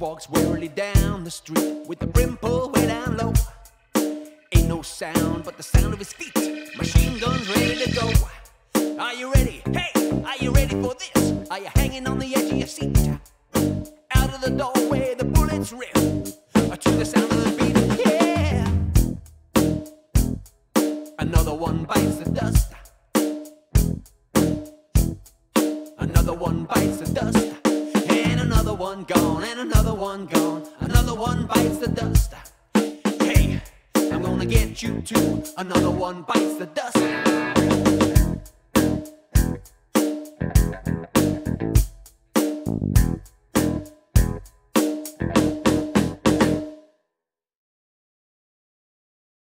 walks wearily down the street with the brim pulled way down low. Ain't no sound but the sound of his feet. Machine guns ready to go. Are you ready? Hey, are you ready for this? Are you hanging on the edge of your seat? Out of the doorway, the bullets rip uh, to the sound of the beat. Yeah. Another one bites the dust. Another one bites the dust. Another one gone, and another one gone. Another one bites the dust. Hey, I'm gonna get you too. Another one bites the dust.